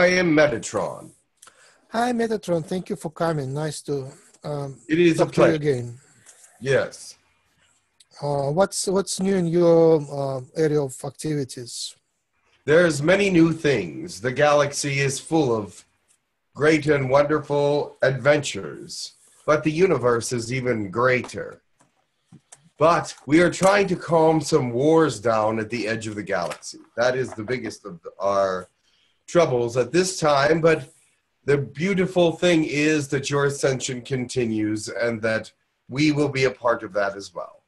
I am Metatron. Hi, Metatron. Thank you for coming. Nice to um, It is a talk to you pleasure. again. Yes. Uh, what's what's new in your uh, area of activities? There's many new things. The galaxy is full of great and wonderful adventures, but the universe is even greater. But we are trying to calm some wars down at the edge of the galaxy. That is the biggest of our troubles at this time, but the beautiful thing is that your ascension continues and that we will be a part of that as well.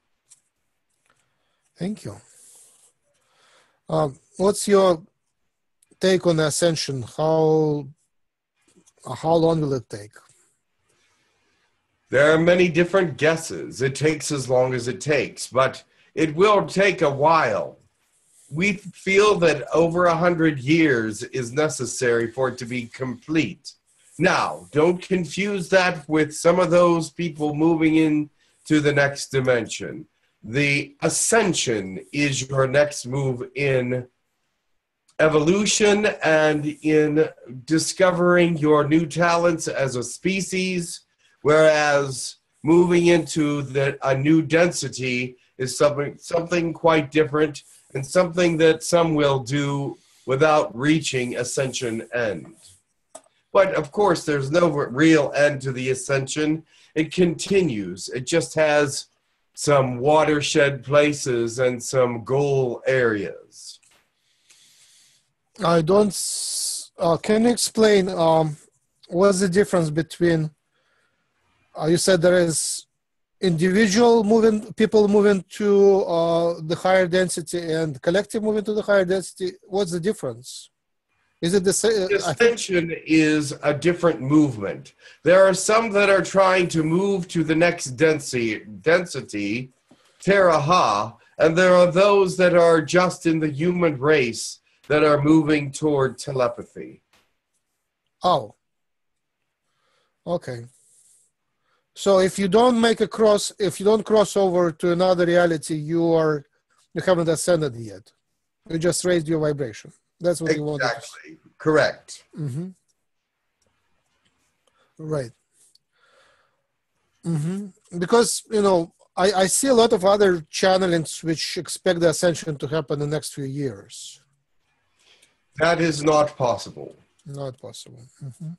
Thank you. Um, what's your take on the ascension? How how long will it take? There are many different guesses. It takes as long as it takes, but it will take a while. We feel that over a hundred years is necessary for it to be complete. Now, don't confuse that with some of those people moving into the next dimension. The ascension is your next move in evolution and in discovering your new talents as a species whereas moving into the, a new density is something something quite different and something that some will do without reaching ascension end but of course there's no real end to the ascension it continues it just has some watershed places and some goal areas I don't. Uh, can you explain um, what's the difference between? Uh, you said there is individual moving, people moving to uh, the higher density, and collective moving to the higher density. What's the difference? Is it the same? Ascension is a different movement. There are some that are trying to move to the next density, density, Teraha, and there are those that are just in the human race that are moving toward telepathy. Oh. Okay. So if you don't make a cross, if you don't cross over to another reality, you are you haven't ascended yet. You just raised your vibration. That's what you want. Exactly. Correct. Mm-hmm. Right. Mm-hmm. Because you know, I, I see a lot of other channelings which expect the ascension to happen in the next few years. That is not possible. Not possible. Mhm.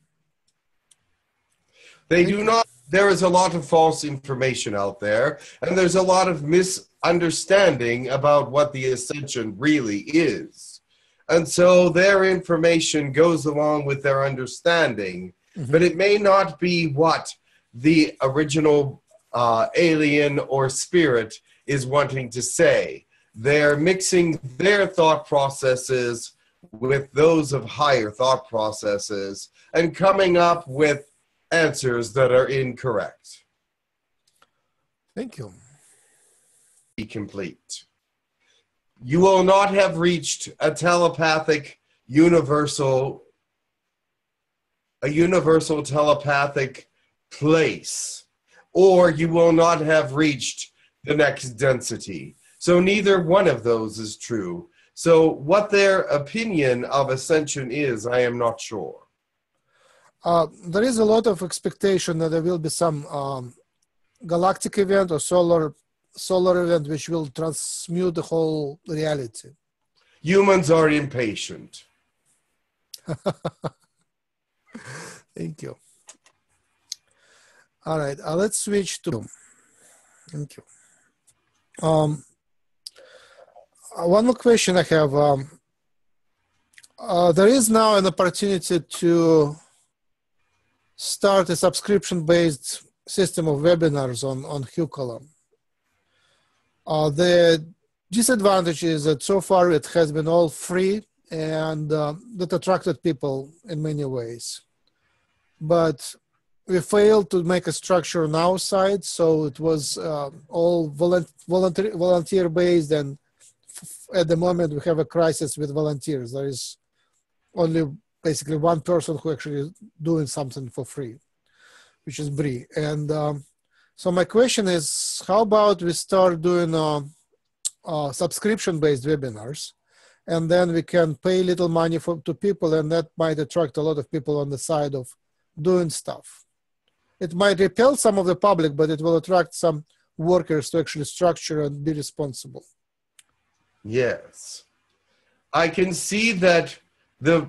They do not. There is a lot of false information out there, and there's a lot of misunderstanding about what the ascension really is. And so their information goes along with their understanding, Mhm. but it may not be what the original uh, alien or spirit is wanting to say. They're mixing their thought processes with those of higher thought processes and coming up with answers that are incorrect. Thank you. Be complete. You will not have reached a telepathic universal a universal telepathic place or you will not have reached the next density. So neither one of those is true. So what their opinion of ascension is, I am not sure. Uh, there is a lot of expectation that there will be some um, galactic event or solar solar event which will transmute the whole reality. Humans are impatient. Thank you. All right, uh, let's switch to. Thank you. Um, one more question I have. Um, uh, there is now an opportunity to start a subscription-based system of webinars on on Hucolo. Uh, the disadvantage is that so far it has been all free and uh, that attracted people in many ways. But we failed to make a structure on our side, so it was uh, all volun- volunteer volunteer based, and at the moment we have a crisis with volunteers. There is only basically one person who actually is doing something for free, which is Brie. And um, so my question is, how about we start doing uh, uh, subscription based webinars? and then we can pay little money for to people, and that might attract a lot of people on the side of doing stuff. It might repel some of the public, but it will attract some workers to actually structure and be responsible. Yes. I can see that the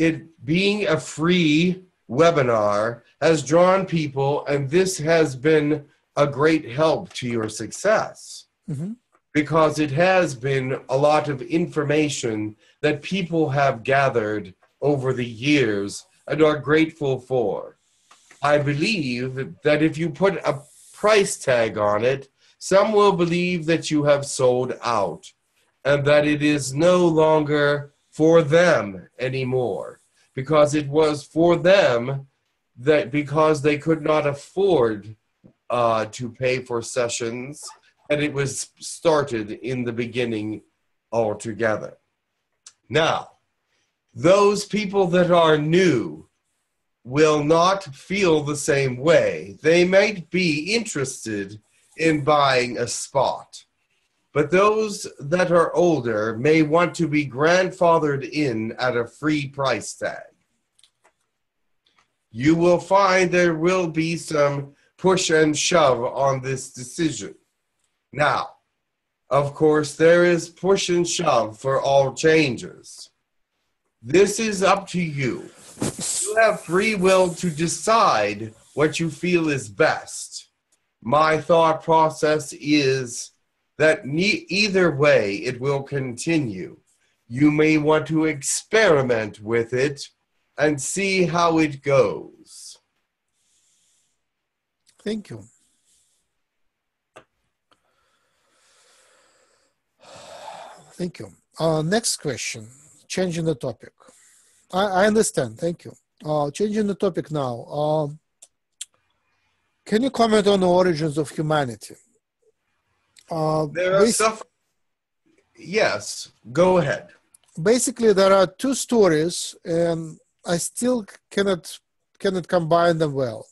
it being a free webinar has drawn people and this has been a great help to your success Mhm. because it has been a lot of information that people have gathered over the years and are grateful for. I believe that if you put a price tag on it, some will believe that you have sold out and that it is no longer for them anymore because it was for them that because they could not afford uh, to pay for sessions and it was started in the beginning altogether. Now, those people that are new will not feel the same way. They might be interested in buying a spot, but those that are older may want to be grandfathered in at a free price tag. You will find there will be some push and shove on this decision. Now, of course, there is push and shove for all changes. This is up to you. You have free will to decide what you feel is best. My thought process is that ne- either way it will continue. You may want to experiment with it and see how it goes. Thank you. Thank you. Uh, next question. Changing the topic. I, I understand. Thank you. Uh, changing the topic now. Um, can you comment on the origins of humanity? Uh, There are stuff. Yes, go ahead. basically, there are two stories, and I still cannot cannot combine them well.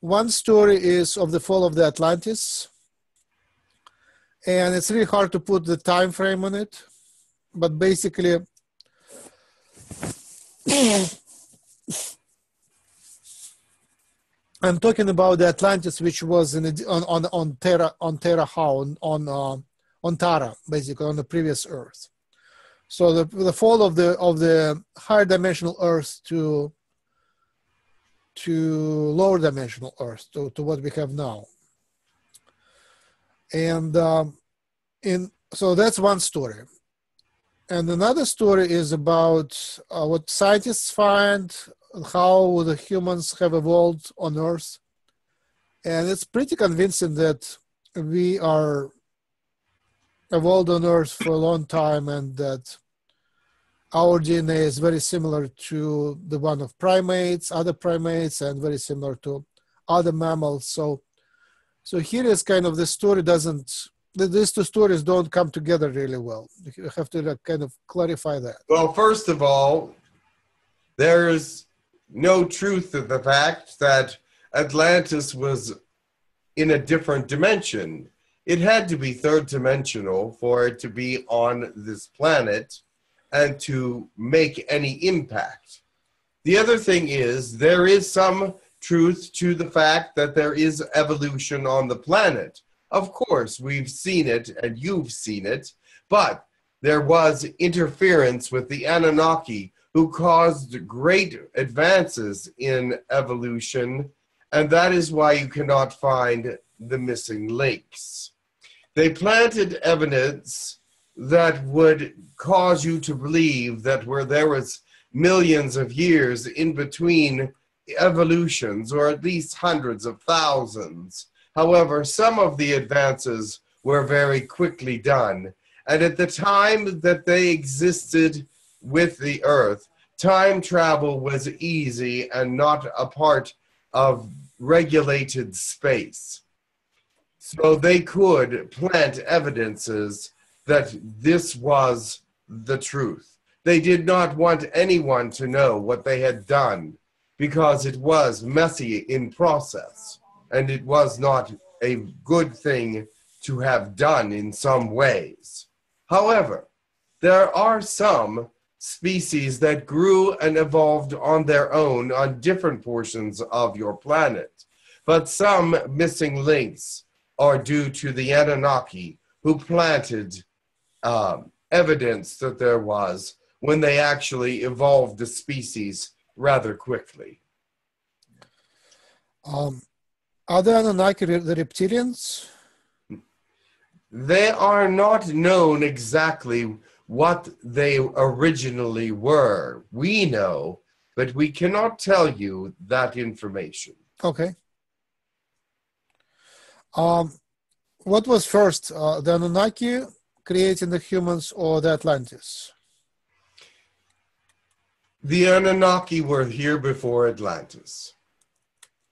One story is of the fall of the Atlantis, and it's really hard to put the time frame on it. But basically, I'm talking about the Atlantis, which was in on on on Terra on Terra How on on, uh, on Tara, basically on the previous Earth. So the the fall of the of the higher dimensional Earth to to lower dimensional Earth to, to what we have now. And um, in so that's one story. And another story is about uh, what scientists find how the humans have evolved on Earth. And it's pretty convincing that we are evolved on Earth for a long time and that our DNA is very similar to the one of primates, other primates, and very similar to other mammals. So, so here is kind of the story doesn't. These two stories don't come together really well. You have to kind of clarify that. Well, first of all, there's no truth to the fact that Atlantis was in a different dimension. It had to be third dimensional for it to be on this planet and to make any impact. The other thing is, there is some truth to the fact that there is evolution on the planet. Of course, we've seen it and you've seen it, but there was interference with the Anunnaki who caused great advances in evolution, and that is why you cannot find the missing links. They planted evidence that would cause you to believe that where there was millions of years in between evolutions, or at least hundreds of thousands. However, some of the advances were very quickly done. And at the time that they existed with the Earth, time travel was easy and not a part of regulated space. So they could plant evidences that this was the truth. They did not want anyone to know what they had done because it was messy in process and it was not a good thing to have done in some ways. However, there are some species that grew and evolved on their own on different portions of your planet. But some missing links are due to the Anunnaki who planted um, evidence that there was when they actually evolved the species rather quickly. Um, are the Anunnaki the reptilians? They are not known exactly what they originally were. We know, but we cannot tell you that information. Okay. Um, what was first, uh, the Anunnaki creating the humans or the Atlantis? The Anunnaki were here before Atlantis.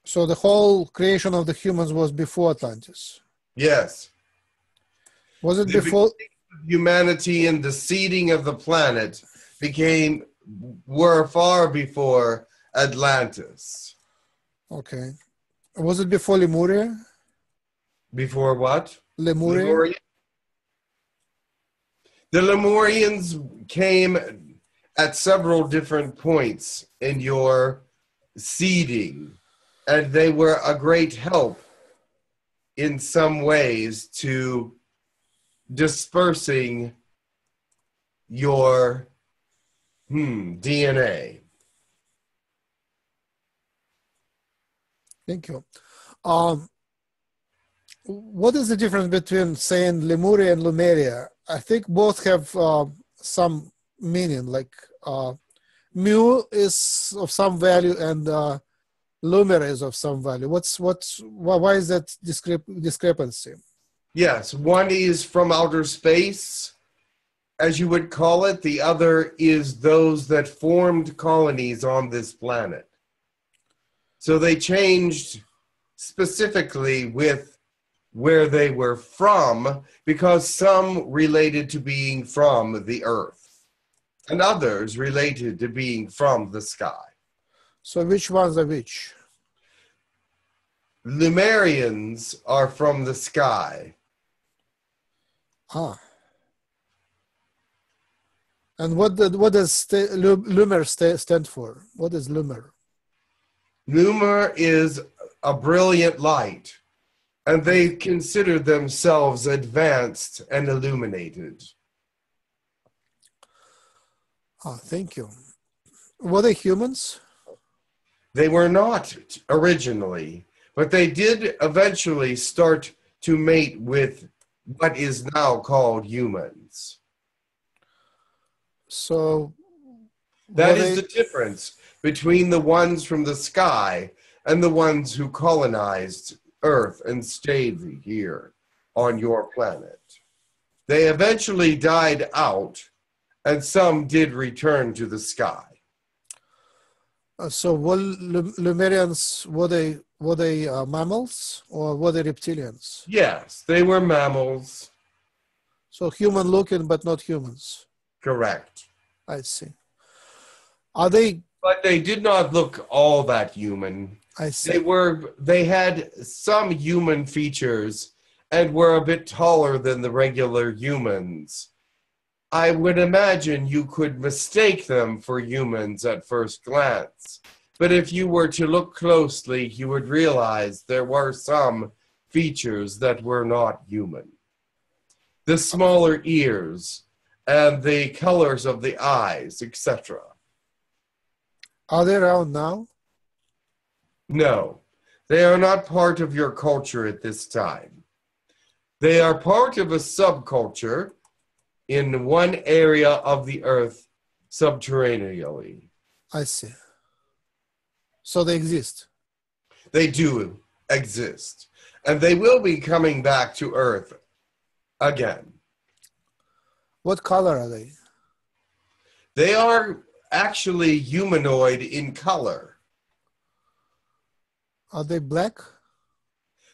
So the whole creation of the humans was before Atlantis. Yes. Was it The before? Humanity and the seeding of the planet became were far before Atlantis. Okay. Was it before Lemuria? Before what? Lemuria. Lemurian? The Lemurians came at several different points in your seeding, and they were a great help in some ways to dispersing your hmm, DNA. Thank you. Um, what is the difference between saying Lemuria and Lumeria? I think both have uh, some meaning. Like uh, mu is of some value and uh, is of some value. What's what's why, is that discrep- discrepancy? Yes, one is from outer space, as you would call it. The other is those that formed colonies on this planet. So they changed specifically with where they were from because some related to being from the earth and others related to being from the sky. So which ones are which? Lumerians are from the sky. Ah. And what did, what does Lu- Lumer sta- stand for? What is Lumer? Lumer is a brilliant light, and they consider themselves advanced and illuminated. Ah, thank you. Were they humans? They were not originally, but they did eventually start to mate with what is now called humans. So that is they- the difference between the ones from the sky and the ones who colonized Earth and stayed here on your planet. They eventually died out, and some did return to the sky. Uh, so were Lum- Lumerians were they were they uh, mammals or were they reptilians? Yes, they were mammals, So human looking but not humans. correct. I see. Are they? But they did not look all that human. I see. They were they had some human features and were a bit taller than the regular humans. I would imagine you could mistake them for humans at first glance. But if you were to look closely, you would realize there were some features that were not human. The smaller ears and the colors of the eyes, etc. Are they around now? No, they are not part of your culture at this time. They are part of a subculture in one area of the earth subterraneally. I see. So they exist. They do exist, and they will be coming back to earth again. What color are they? They are actually humanoid in color. Are they black?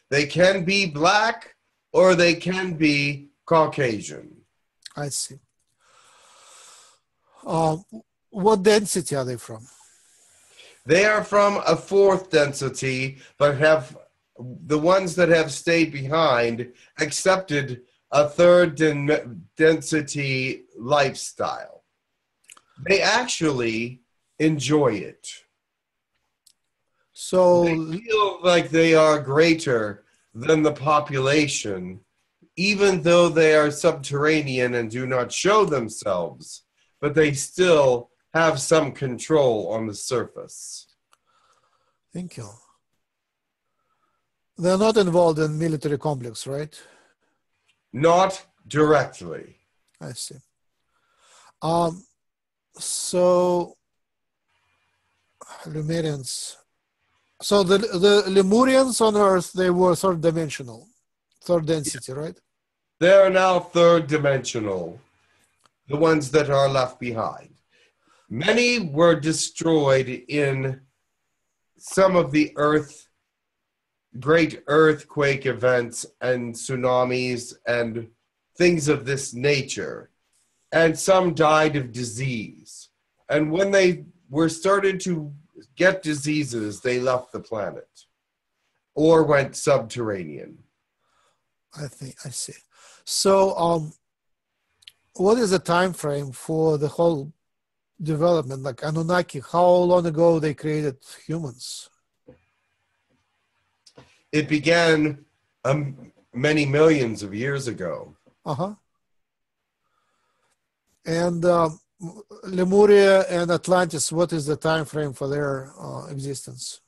They can be black or they can be Caucasian. I see. Uh, what density are they from? They are from a fourth density, but have the ones that have stayed behind accepted a third den- density lifestyle. They actually enjoy it. So They feel like they are greater than the population, even though they are subterranean and do not show themselves, but they still have some control on the surface. thank you. They're not involved in military complex, right? Not directly. I see. Um, so Lemurians. So the the Lemurians on Earth they were third dimensional, third density, right? They are now third dimensional, the ones that are left behind. Many were destroyed in some of the earth, great earthquake events and tsunamis and things of this nature. And some died of disease. And when they were started to get diseases, they left the planet or went subterranean. I think I see. So, um, what is the time frame for the whole development? Like Anunnaki, how long ago they created humans? it began um, many millions of years ago. Uh huh. And um, Lemuria and Atlantis, what is the time frame for their uh, existence?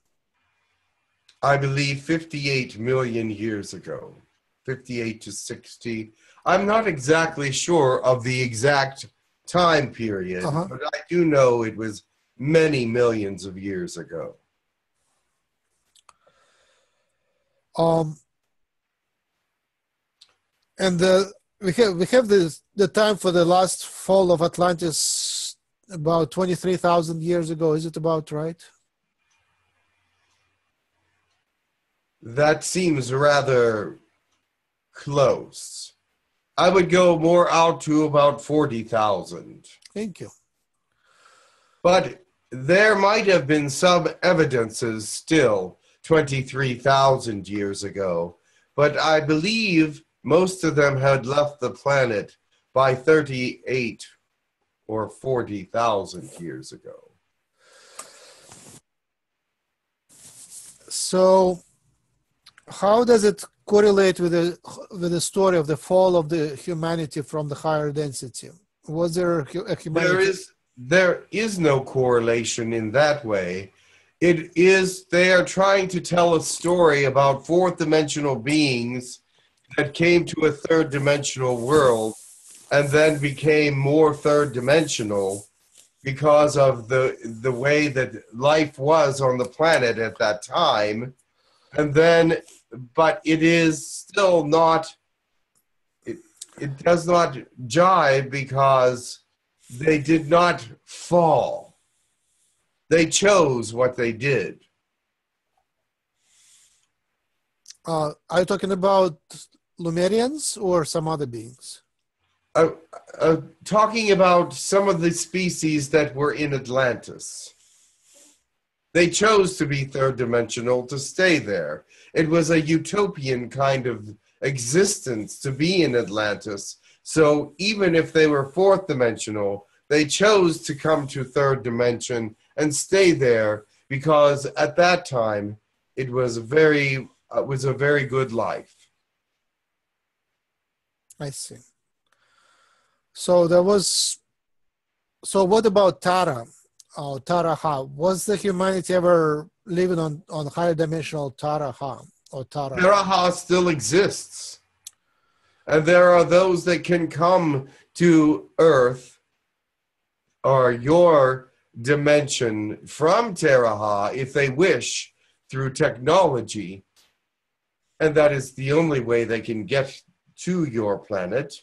I believe 58 million years ago, 58 to 60. I'm not exactly sure of the exact time period, Uh-huh. but I do know it was many millions of years ago. Um, and the, we have we have the the time for the last fall of Atlantis about twenty three thousand years ago. Is it about right? That seems rather close. I would go more out to about 40,000. Thank you. But there might have been some evidences still 23,000 years ago, but I believe most of them had left the planet by 38 or 40,000 years ago. So, how does it correlate with the with the story of the fall of the humanity from the higher density? Was there a humanity? There is there is no correlation in that way. It is they are trying to tell a story about fourth dimensional beings that came to a third dimensional world and then became more third dimensional because of the the way that life was on the planet at that time and then but it is still not it, it does not jive because they did not fall they chose what they did Uh, are you talking about Lumerians or some other beings? uh, uh, talking about some of the species that were in Atlantis. They chose to be third dimensional to stay there. It was a utopian kind of existence to be in Atlantis. So even if they were fourth dimensional, they chose to come to third dimension and stay there because at that time it was a very uh, was a very good life. I see. So there was. So what about Tara? Oh, Taraha. Was the humanity ever living on on higher dimensional Taraha or Tara? Teraha still exists. And there are those that can come to Earth or your dimension from Teraha if they wish through technology. And that is the only way they can get to your planet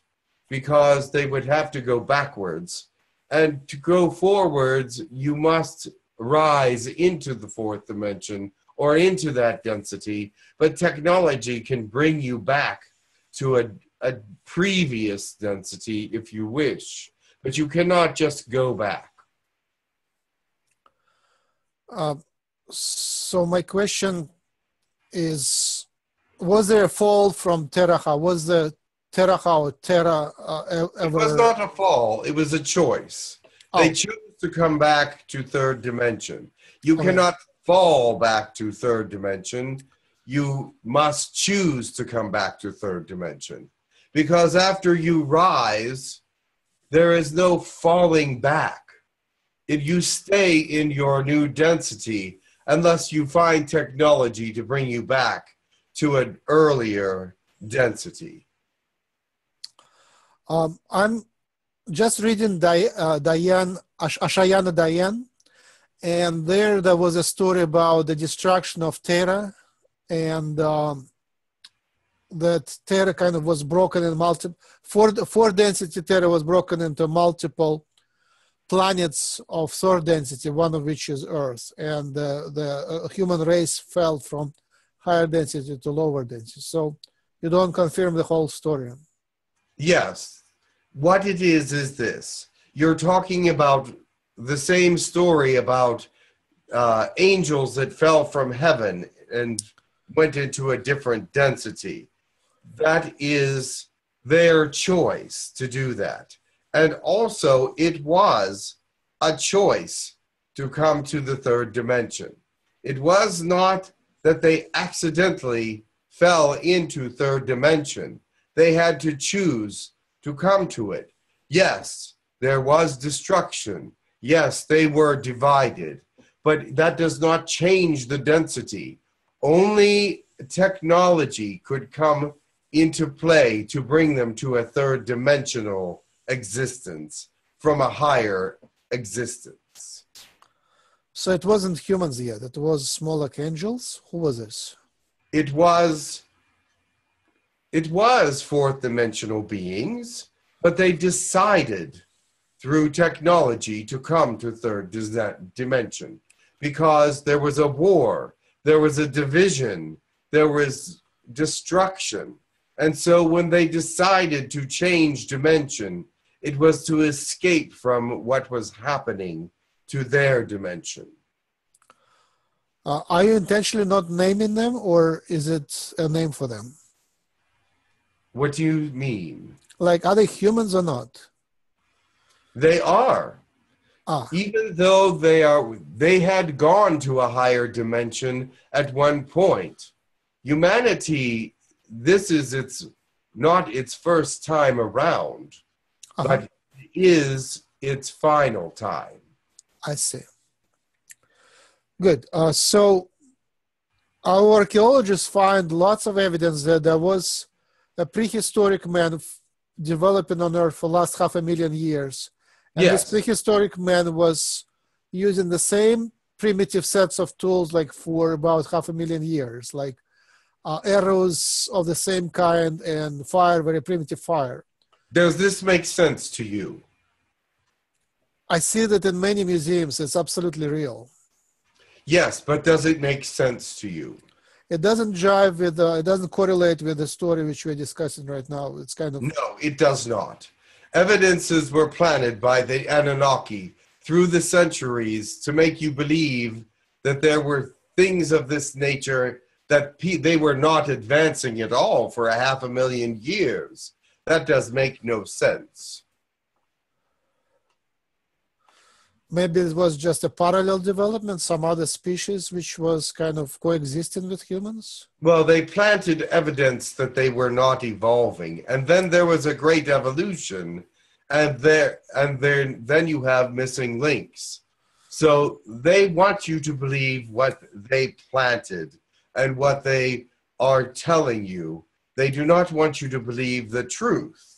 because they would have to go backwards. And to go forwards, you must rise into the fourth dimension or into that density. But technology can bring you back to a, a previous density if you wish. But you cannot just go back. Uh, so my question is: Was there a fall from Teraha? Was the Terra or Terra uh, e- It was not a fall, it was a choice. Oh. They choose to come back to third dimension. You Okay. cannot fall back to third dimension. You must choose to come back to third dimension. Because after you rise, there is no falling back. If you stay in your new density unless you find technology to bring you back to an earlier density. Um, I'm just reading Di- uh, Diane Ash- Ashayana Deane, and there there was a story about the destruction of Terra, and um, that Terra kind of was broken in multiple four four density Terra was broken into multiple planets of third density, one of which is Earth, and the the uh, human race fell from higher density to lower density. So you don't confirm the whole story. Yes. What it is is this. You're talking about the same story about uh, angels that fell from heaven and went into a different density. That is their choice to do that. And also, it was a choice to come to the third dimension. It was not that they accidentally fell into third dimension they had to choose to come to it. Yes, there was destruction. Yes, they were divided, but that does not change the density. Only technology could come into play to bring them to a third dimensional existence from a higher existence. So it wasn't humans yet. It was more like angels. Who was this? It was it was fourth dimensional beings, but they decided through technology to come to third dimension because there was a war, there was a division, there was destruction. And so when they decided to change dimension, it was to escape from what was happening to their dimension. Uh, are you intentionally not naming them, or is it a name for them? What do you mean? Like, are they humans or not? They are. Ah, even though they are they had gone to a higher dimension at one point humanity this is its not its first time around uh-huh. but is its final time I see. Good. Uh, so, our archaeologists find lots of evidence that there was a prehistoric man f- developing on Earth for last half a million years, and Yes. this prehistoric man was using the same primitive sets of tools like for about half a million years, like uh, arrows of the same kind and fire, very primitive fire. does this make sense to you I see that in many museums, it's absolutely real. yes but does it make sense to you it doesn't jive with uh, it doesn't correlate with the story which we're discussing right now it's kind of no it does not evidences were planted by the anunnaki through the centuries to make you believe that there were things of this nature that they were not advancing at all for a half a million years. That does make no sense. Maybe it was just a parallel development some other species which was kind of coexisting with humans Well, they planted evidence that they were not evolving, and then there was a great evolution, and there and then then you have missing links. So they want you to believe what they planted and what they are telling you. They do not want you to believe the truth.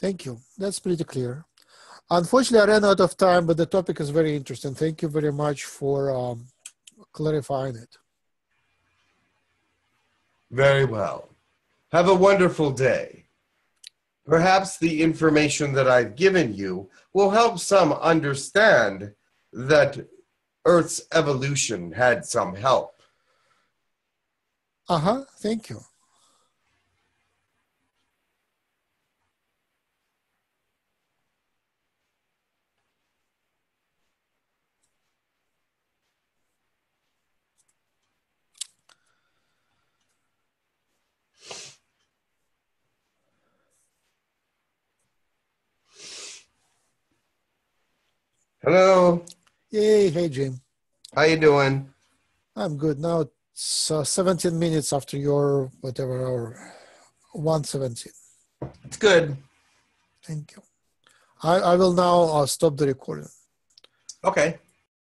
thank you that's pretty clear unfortunately i ran out of time but the topic is very interesting thank you very much for um, clarifying it Very well. Have a wonderful day. Perhaps the information that I've given you will help some understand that Earth's evolution had some help. uh-huh thank you Hello. Hey, hey Jim. How you doing? I'm good. Now it's uh, 17 minutes after your whatever hour. 117. It's good. Thank you. I, I will now uh, stop the recording. Okay.